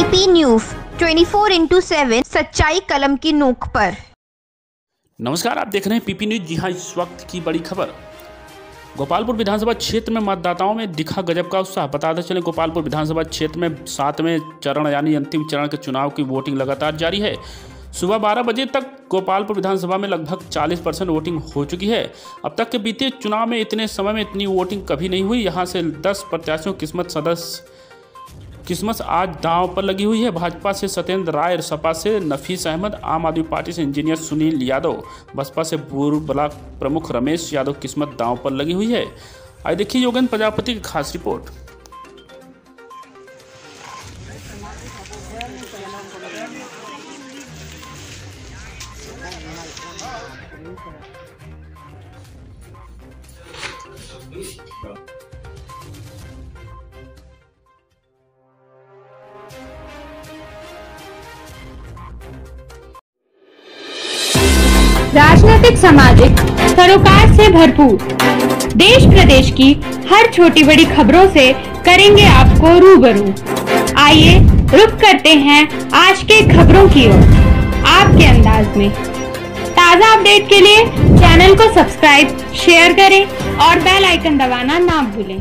PP news 24 four into सच्चाई कलम की नोक पर। नमस्कार, आप देख रहे हैं पीपी न्यूज़ जी हाँ इस वक्त की बड़ी खबर। गोपालपुर विधानसभा क्षेत्र में मतदाताओं में दिखा गजब का उत्साह। बताते चले गोपालपुर विधानसभा क्षेत्र में सातवें चरण, यानी अंतिम चरण के चुनाव की वोटिंग लगातार जारी है। सुबह 12 बजे तक गोपालपुर विधानसभा में लगभग 40 परसेंट वोटिंग हो चुकी है। अब तक के बीते चुनाव में इतने समय में इतनी वोटिंग कभी नहीं हुई। यहाँ से 10 प्रत्याशियों किस्मत सदस्य किस्मत आज दांव पर लगी हुई है। भाजपा से सत्येंद्र राय सपा से नफीस अहमद, आम आदमी पार्टी से इंजीनियर सुनील यादव, बसपा से पूर्व ब्लॉक प्रमुख रमेश यादव किस्मत दांव पर लगी हुई है। आइए देखिए योगेंद्र प्रजापति की खास रिपोर्ट। राजनीतिक, सामाजिक सरोकार से भरपूर। देश प्रदेश की हर छोटी बड़ी खबरों से करेंगे आपको रूबरू। आइए रुक करते हैं आज के खबरों की ओर। आपके अंदाज में। ताज़ा अपडेट के लिए चैनल को सब्सक्राइब, शेयर करें और बेल आइकन दबाना ना भूलें।